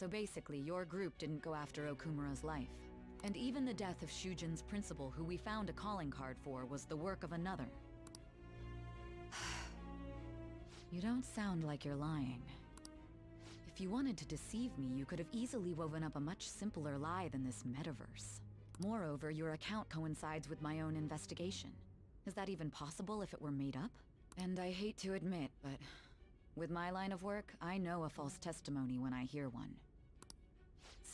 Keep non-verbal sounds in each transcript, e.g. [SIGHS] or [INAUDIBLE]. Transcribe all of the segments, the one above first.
So basically, your group didn't go after Okumura's life. And even the death of Shujin's principal, who we found a calling card for, was the work of another. [SIGHS] you don't sound like you're lying. If you wanted to deceive me, you could have easily woven up a much simpler lie than this metaverse. Moreover, your account coincides with my own investigation. Is that even possible if it were made up? And I hate to admit, but with my line of work, I know a false testimony when I hear one.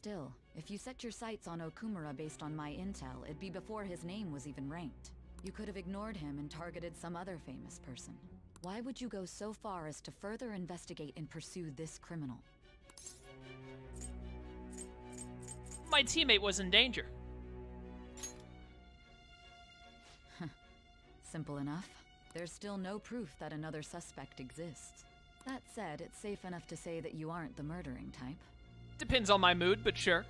Still, if you set your sights on Okumura based on my intel, it'd be before his name was even ranked. You could have ignored him and targeted some other famous person. Why would you go so far as to further investigate and pursue this criminal? My teammate was in danger. Simple enough. There's still no proof that another suspect exists. That said, it's safe enough to say that you aren't the murdering type. Depends on my mood, but sure.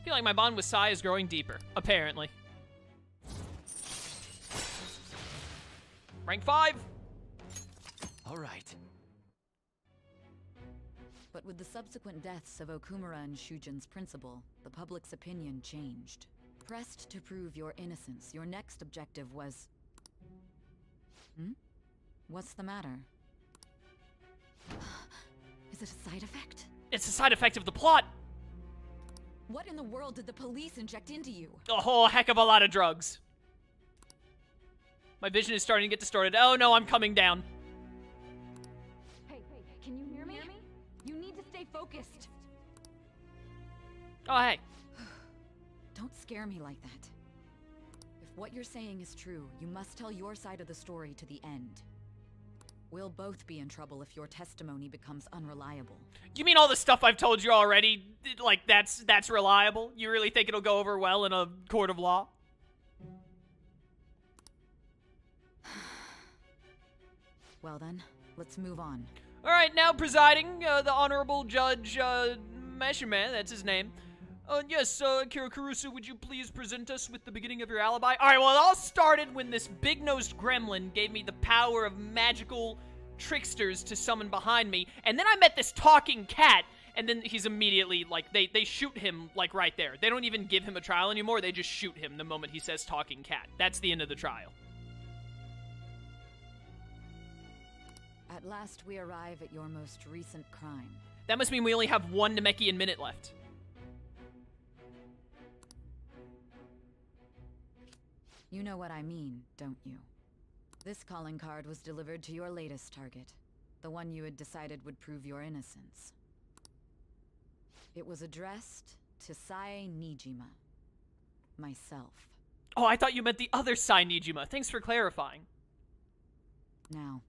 I feel like my bond with Sae is growing deeper, apparently. Rank 5! All right. But with the subsequent deaths of Okumura and Shujin's principal, the public's opinion changed. Pressed to prove your innocence, your next objective was... Hmm? What's the matter? Is it a side effect? It's a side effect of the plot! What in the world did the police inject into you? A whole heck of a lot of drugs. My vision is starting to get distorted. Oh no, I'm coming down. Hey, can you hear me? You need to stay focused. Oh, hey. [SIGHS] Don't scare me like that. If what you're saying is true, you must tell your side of the story to the end. We'll both be in trouble if your testimony becomes unreliable. You mean all the stuff I've told you already, like, that's that's reliable? You really think it'll go over well in a court of law? [SIGHS] Well then, let's move on. All right, now presiding, uh, the Honorable Judge uh, Mesherman, that's his name. Uh, yes, uh, Kira Kurusu, would you please present us with the beginning of your alibi? All right, well, it all started when this big-nosed gremlin gave me the power of magical tricksters to summon behind me, and then I met this talking cat, and then he's immediately, like, they, they shoot him, like, right there. They don't even give him a trial anymore, they just shoot him the moment he says talking cat. That's the end of the trial. At last we arrive at your most recent crime. That must mean we only have one Namekian minute left. You know what I mean, don't you? This calling card was delivered to your latest target. The one you had decided would prove your innocence. It was addressed to Sae Niijima. Myself. Oh, I thought you meant the other Sae Niijima. Thanks for clarifying. Now,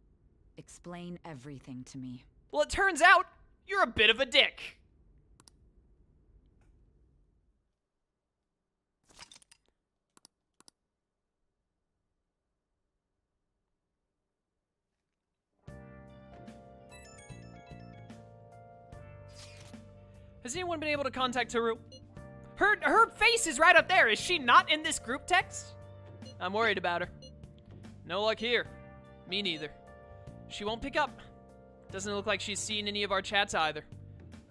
explain everything to me. Well, it turns out you're a bit of a dick. Has anyone been able to contact Haru? Her her face is right up there. Is she not in this group text? I'm worried about her. No luck here. Me neither. She won't pick up. Doesn't look like she's seen any of our chats either.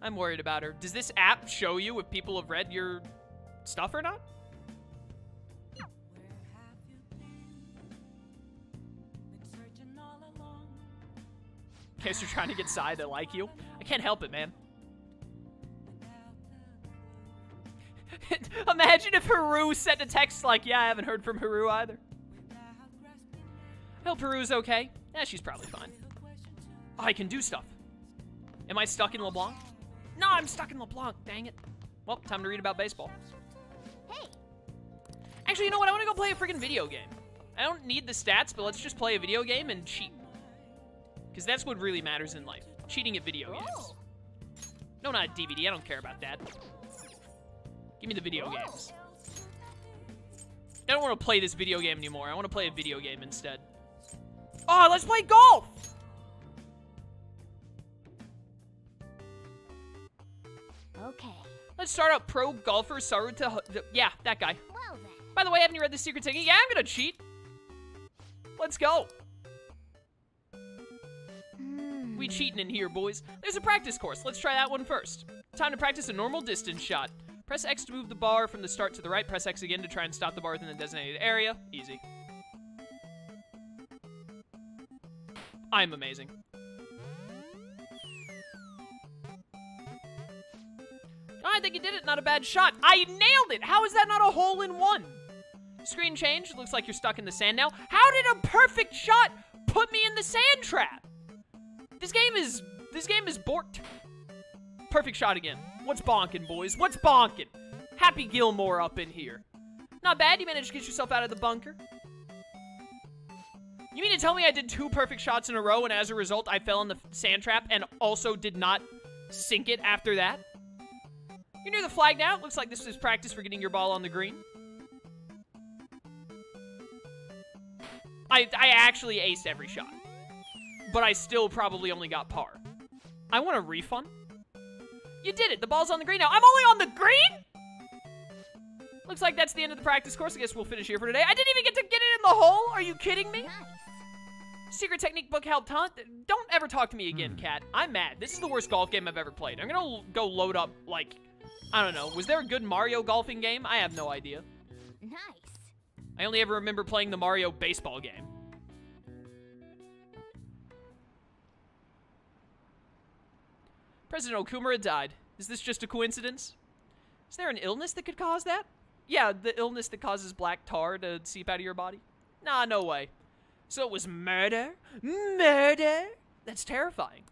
I'm worried about her. Does this app show you if people have read your stuff or not? In case you're trying to get Sae to like you. I can't help it, man. [LAUGHS] Imagine if Haru sent a text like, yeah, I haven't heard from Haru either. I hope Haru's okay. Yeah, she's probably fine. Oh, I can do stuff. Am I stuck in LeBlanc? No, I'm stuck in LeBlanc. Dang it. Well, time to read about baseball. Hey, Actually, you know what? I want to go play a freaking video game. I don't need the stats, but let's just play a video game and cheat. Because that's what really matters in life. Cheating at video games. Oh. No, not a DVD. I don't care about that. Give me the video games. I don't want to play this video game anymore. I want to play a video game instead. Oh, let's play golf! okay. Let's start out pro golfer Saruta. Yeah, that guy. Well. By the way, haven't you read the secret ticket? Yeah, I'm gonna cheat. Let's go. Hmm. We cheating in here, boys. There's a practice course. Let's try that one first. Time to practice a normal distance shot. Press X to move the bar from the start to the right. Press X again to try and stop the bar within the designated area. Easy. I'm amazing. Oh, I think you did it. Not a bad shot. I nailed it. How is that not a hole in one? Screen change. Looks like you're stuck in the sand now. How did a perfect shot put me in the sand trap? This game is this game is borked. Perfect shot again. What's bonking, boys? What's bonking? Happy Gilmore up in here. Not bad. You managed to get yourself out of the bunker. You mean to tell me I did two perfect shots in a row and as a result I fell in the sand trap and also did not sink it after that? You're near the flag now. Looks like this is practice for getting your ball on the green. I, I actually aced every shot. But I still probably only got par. I want a refund. You did it. The ball's on the green now. I'm only on the green? Looks like that's the end of the practice course. I guess we'll finish here for today. I didn't even get to get it in the hole. Are you kidding me? Nice. Secret technique book helped, huh? Don't ever talk to me again, hmm. Cat. I'm mad. This is the worst golf game I've ever played. I'm gonna go load up, like, I don't know. Was there a good Mario golfing game? I have no idea. Nice. I only ever remember playing the Mario baseball game. President Okumura died. Is this just a coincidence? Is there an illness that could cause that? Yeah, the illness that causes black tar to seep out of your body? Nah, no way. So it was murder? Murder? That's terrifying.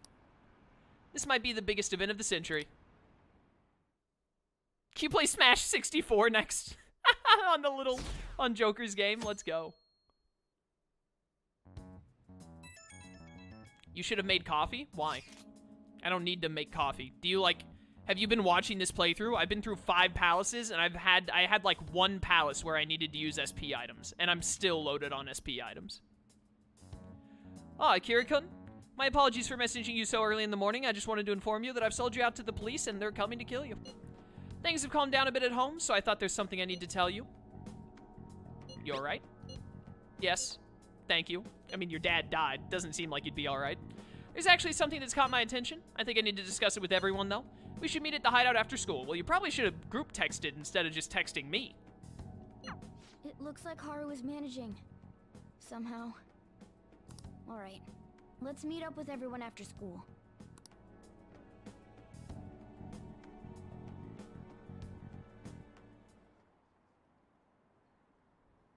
This might be the biggest event of the century. Can you play Smash 64 next? [LAUGHS] on the little, on Joker's game? Let's go. You should have made coffee? Why? I don't need to make coffee. Do you, like, have you been watching this playthrough? I've been through five palaces, and I've had, I had, like, one palace where I needed to use SP items, and I'm still loaded on SP items. Ah, Akira-kun. My apologies for messaging you so early in the morning. I just wanted to inform you that I've sold you out to the police, and they're coming to kill you. Things have calmed down a bit at home, so I thought there's something I need to tell you. You alright? Yes. Thank you. I mean, your dad died. Doesn't seem like you'd be alright. There's actually something that's caught my attention. I think I need to discuss it with everyone, though. We should meet at the hideout after school. Well, you probably should have group texted instead of just texting me. It looks like Haru is managing. Somehow. Alright. Let's meet up with everyone after school.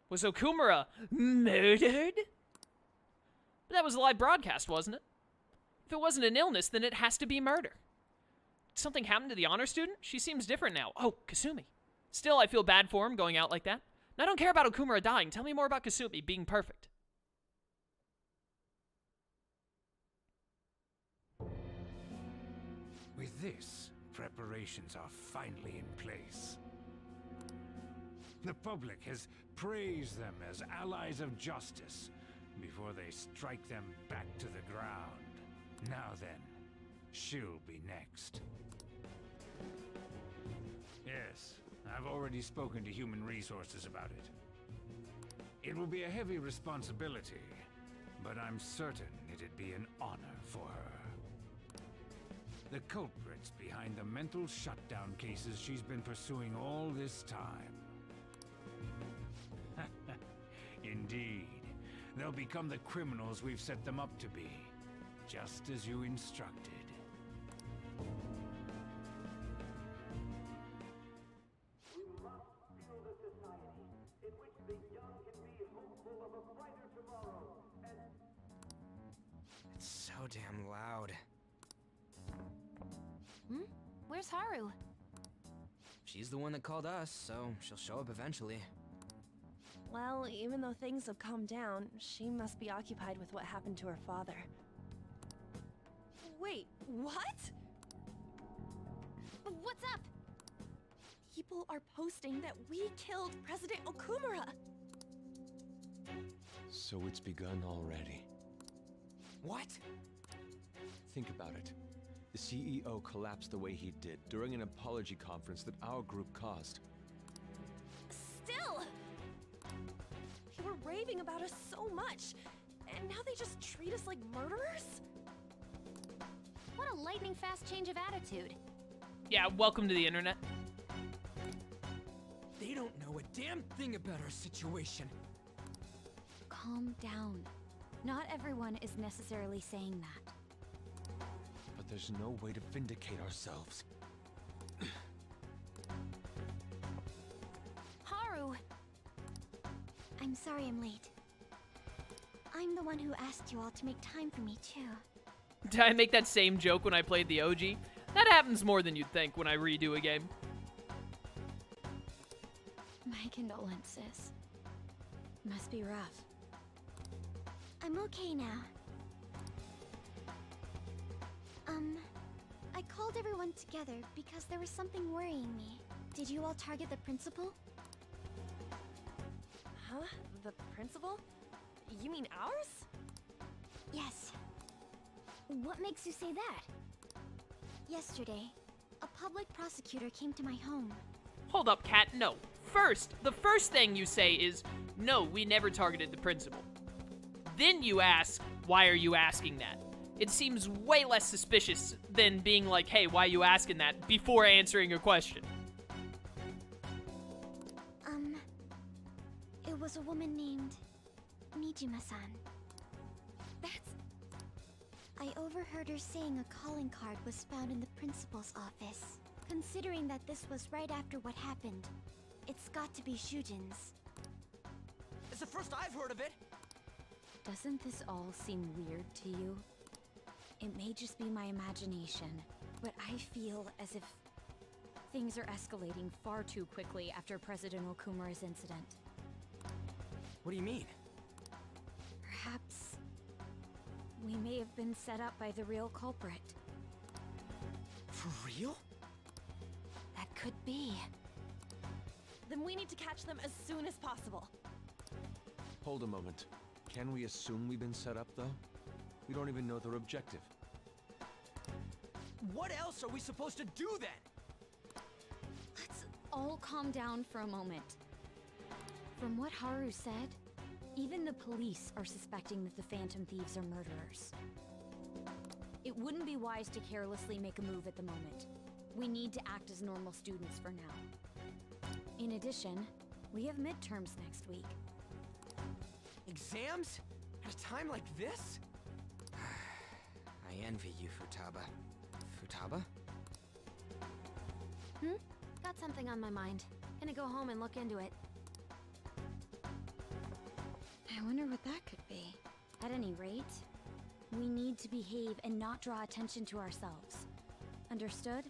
Was Okumura murdered? But that was a live broadcast, wasn't it? If it wasn't an illness, then it has to be murder. Something happened to the honor student? She seems different now. Oh, Kasumi. Still, I feel bad for him going out like that. And I don't care about Okumura dying. Tell me more about Kasumi being perfect. With this, preparations are finally in place. The public has praised them as allies of justice before they strike them back to the ground. Now then, she'll be next. Yes, I've already spoken to Human Resources about it. It will be a heavy responsibility, but I'm certain it'd be an honor for her. The culprits behind the mental shutdown cases she's been pursuing all this time. [LAUGHS] Indeed. They'll become the criminals we've set them up to be. Just as you instructed. It's so damn loud. Hmm? Where's Haru? She's the one that called us, so she'll show up eventually. Well, even though things have calmed down, she must be occupied with what happened to her father. Wait, what? What's up? People are posting that we killed President Okumura! So it's begun already. What? Think about it. The CEO collapsed the way he did during an apology conference that our group caused. Still! They were raving about us so much, and now they just treat us like murderers? What a lightning fast change of attitude. Yeah, welcome to the internet. They don't know a damn thing about our situation. Calm down. Not everyone is necessarily saying that. But there's no way to vindicate ourselves. Haru! I'm sorry I'm late. I'm the one who asked you all to make time for me, too. [LAUGHS] Did I make that same joke when I played the OG? That happens more than you'd think when I redo a game. My condolences. Must be rough. I'm okay now. Um, I called everyone together because there was something worrying me. Did you all target the principal? Huh? The principal? You mean ours? Yes. What makes you say that? Yesterday, a public prosecutor came to my home. Hold up, Cat. No. First, the first thing you say is, no, we never targeted the principal. Then you ask, why are you asking that? It seems way less suspicious than being like, hey, why are you asking that before answering a question. Um, it was a woman named Niijima-san. That's. I overheard her saying a calling card was found in the principal's office. Considering that this was right after what happened, it's got to be Shujin's. It's the first I've heard of it. Doesn't this all seem weird to you? It may just be my imagination, but I feel as if things are escalating far too quickly after President Okumura's incident. What do you mean? We may have been set up by the real culprit. For real? That could be. Then we need to catch them as soon as possible. Hold a moment. Can we assume we've been set up, though? We don't even know their objective. What else are we supposed to do then? Let's all calm down for a moment. From what Haru said, even the police are suspecting that the Phantom Thieves are murderers. It wouldn't be wise to carelessly make a move at the moment. We need to act as normal students for now. In addition, we have midterms next week. Exams? At a time like this? [SIGHS] I envy you, Futaba. Futaba? Hmm? Got something on my mind. Gonna go home and look into it. I wonder what that could be. At any rate, we need to behave and not draw attention to ourselves. Understood?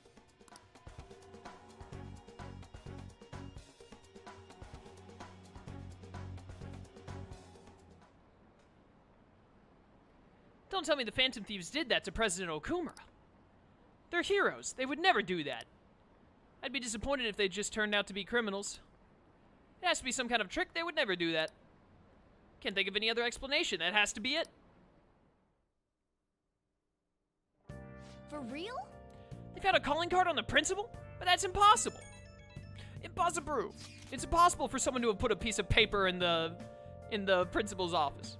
Don't tell me the Phantom Thieves did that to President Okumura. They're heroes. They would never do that. I'd be disappointed if they just turned out to be criminals. It has to be some kind of trick. They would never do that. Can't think of any other explanation. That has to be it. For real? They found a calling card on the principal? But that's impossible. Impossible. It's impossible for someone to have put a piece of paper in the in the principal's office.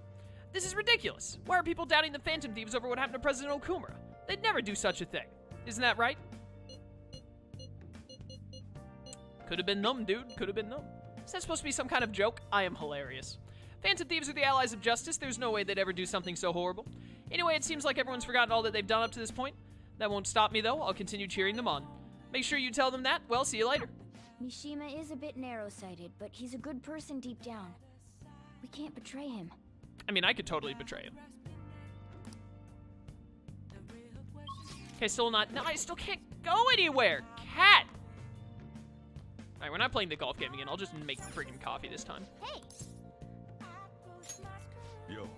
This is ridiculous. Why are people doubting the Phantom Thieves over what happened to President Okumura? They'd never do such a thing. Isn't that right? Could have been them, dude. Could have been them. Is that supposed to be some kind of joke? I am hilarious. Phantom Thieves are the allies of justice. There's no way they'd ever do something so horrible. Anyway, it seems like everyone's forgotten all that they've done up to this point. That won't stop me, though. I'll continue cheering them on. Make sure you tell them that. Well, see you later. Mishima is a bit narrow-sighted, but he's a good person deep down. We can't betray him. I mean, I could totally betray him. Okay, still not. No, I still can't go anywhere. Cat. All right, we're not playing the golf game again. I'll just make freaking coffee this time. Hey! Yo.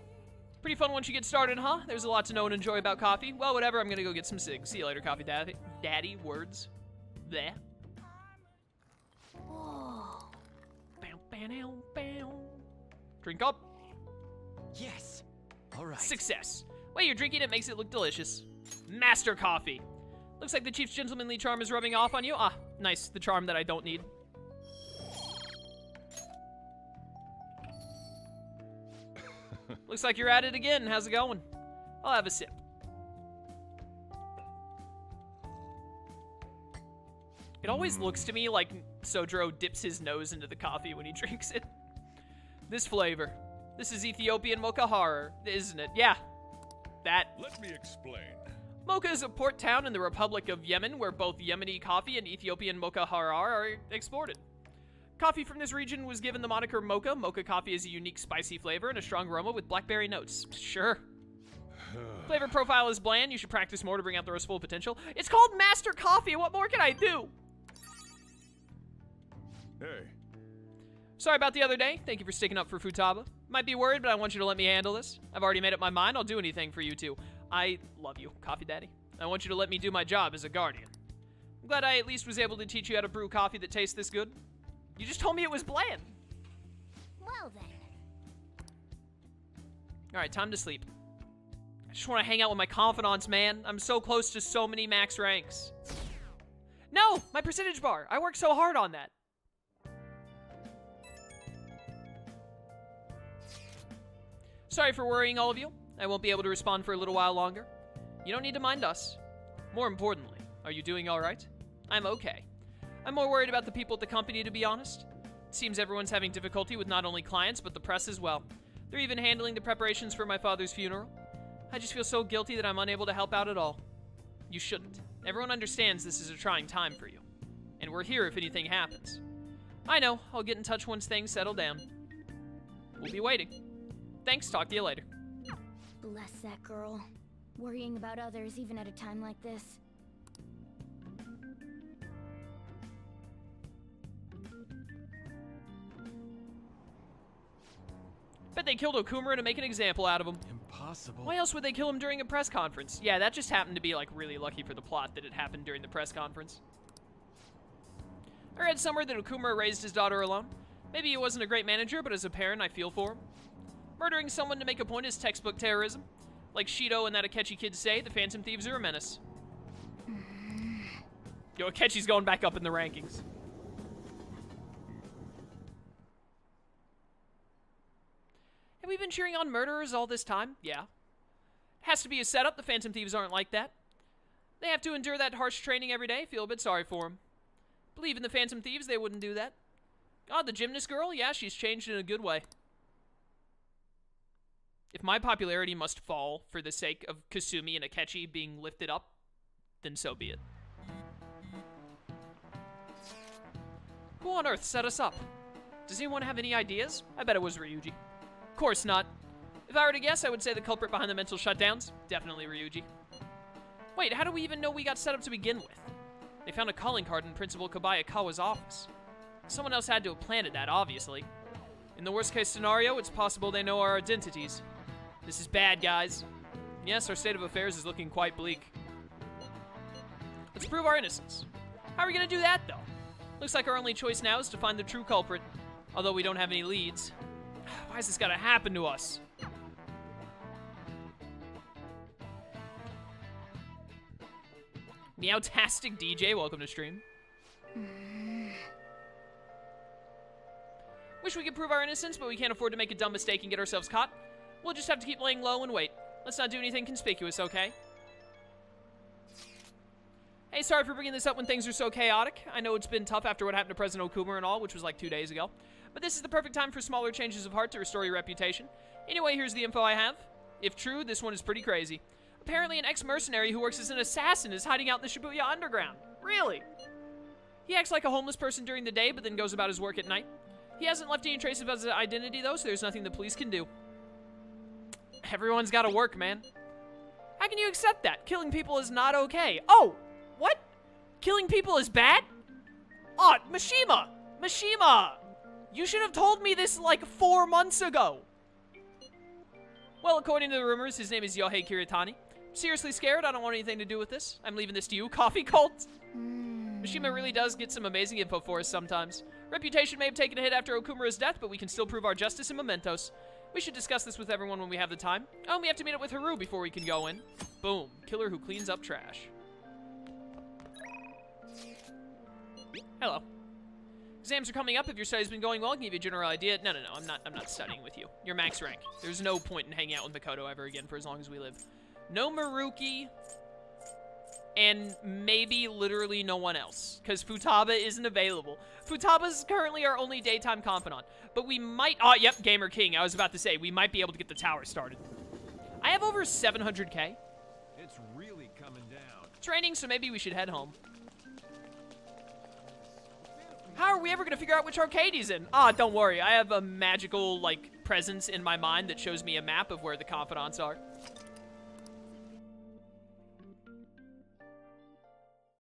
Pretty fun once you get started, huh? There's a lot to know and enjoy about coffee. Well, whatever. I'm gonna go get some cigs. See you later, coffee daddy. Daddy words. There. Drink up. Yes. All right. Success. Way you're drinking it makes it look delicious. Master coffee. Looks like the chief's gentlemanly charm is rubbing off on you. Ah, nice. The charm that I don't need. Looks like you're at it again. How's it going? I'll have a sip. It always looks to me like Sojiro dips his nose into the coffee when he [LAUGHS] drinks it. This flavor. This is Ethiopian mocha harar, isn't it? Yeah. That. Let me explain. Mocha is a port town in the Republic of Yemen where both Yemeni coffee and Ethiopian mocha harar are exported. Coffee from this region was given the moniker mocha. Mocha coffee is a unique spicy flavor and a strong aroma with blackberry notes. Sure. [SIGHS] Flavor profile is bland. You should practice more to bring out the rose full potential. It's called Master Coffee. What more can I do? Hey, Sorry about the other day. Thank you for sticking up for Futaba. Might be worried, but I want you to let me handle this. I've already made up my mind. I'll do anything for you two. I love you, Coffee Daddy. I want you to let me do my job as a guardian. I'm glad I at least was able to teach you how to brew coffee that tastes this good. You just told me it was bland. Well then. All right, time to sleep. I just want to hang out with my confidants, man. I'm so close to so many max ranks. No, my percentage bar. I worked so hard on that. Sorry for worrying all of you. I won't be able to respond for a little while longer. You don't need to mind us. More importantly, are you doing all right? I'm okay. I'm more worried about the people at the company, to be honest. It seems everyone's having difficulty with not only clients, but the press as well. They're even handling the preparations for my father's funeral. I just feel so guilty that I'm unable to help out at all. You shouldn't. Everyone understands this is a trying time for you. And we're here if anything happens. I know, I'll get in touch once things settle down. We'll be waiting. Thanks, talk to you later. Bless that girl. Worrying about others even at a time like this. Bet they killed Okumura to make an example out of him. Impossible. Why else would they kill him during a press conference? Yeah, that just happened to be like really lucky for the plot that it happened during the press conference. I read somewhere that Okumura raised his daughter alone. Maybe he wasn't a great manager, but as a parent, I feel for him. Murdering someone to make a point is textbook terrorism. Like Shido and that Akechi kid say, the Phantom Thieves are a menace. [SIGHS] Yo, Akechi's going back up in the rankings. We been cheering on murderers all this time? Yeah. Has to be a setup. The Phantom Thieves aren't like that. They have to endure that harsh training every day. Feel a bit sorry for them. Believe in the Phantom Thieves, they wouldn't do that. God, the gymnast girl? Yeah, she's changed in a good way. If my popularity must fall for the sake of Kasumi and Akechi being lifted up, then so be it. Who on earth set us up? Does anyone have any ideas? I bet it was Ryuji. Of course not. If I were to guess, I would say the culprit behind the mental shutdowns, definitely Ryuji. Wait, how do we even know we got set up to begin with? They found a calling card in Principal Kobayakawa's office. Someone else had to have planted that, obviously. In the worst case scenario, it's possible they know our identities. This is bad, guys. Yes, our state of affairs is looking quite bleak. Let's prove our innocence. How are we gonna do that, though? Looks like our only choice now is to find the true culprit, although we don't have any leads. Why is this gotta happen to us? Meowtastic DJ, welcome to stream. Wish we could prove our innocence, but we can't afford to make a dumb mistake and get ourselves caught. We'll just have to keep laying low and wait. Let's not do anything conspicuous, okay? Hey, sorry for bringing this up when things are so chaotic. I know it's been tough after what happened to President Okuma and all, which was like two days ago. But this is the perfect time for smaller changes of heart to restore your reputation. Anyway, here's the info I have. If true, this one is pretty crazy. Apparently, an ex-mercenary who works as an assassin is hiding out in the Shibuya Underground. Really? He acts like a homeless person during the day, but then goes about his work at night. He hasn't left any trace of his identity, though, so there's nothing the police can do. Everyone's gotta work, man. How can you accept that? Killing people is not okay. Oh, what? Killing people is bad? Oh, Mishima! Mishima! You should have told me this like four months ago. Well, according to the rumors, his name is Yohei Kiritani. Seriously scared? I don't want anything to do with this. I'm leaving this to you, [LAUGHS] Coffee Cult. Hmm. Mishima really does get some amazing info for us sometimes. Reputation may have taken a hit after Okumura's death, but we can still prove our justice in mementos. We should discuss this with everyone when we have the time. Oh, and we have to meet up with Haru before we can go in. Boom. Killer who cleans up trash. Hello. Exams are coming up. If your study's been going well, I can give you a general idea. No, no, no. I'm not. I'm not studying with you. You're max rank. There's no point in hanging out with Makoto ever again for as long as we live. No Maruki. and maybe literally no one else, because Futaba isn't available. Futaba's currently our only daytime confidant, but we might, oh, yep, Gamer King, I was about to say, we might be able to get the tower started. I have over 700k. It's really coming down. Training, so maybe we should head home. How are we ever gonna figure out which arcade he's in? Ah, don't worry, I have a magical, like, presence in my mind that shows me a map of where the confidants are.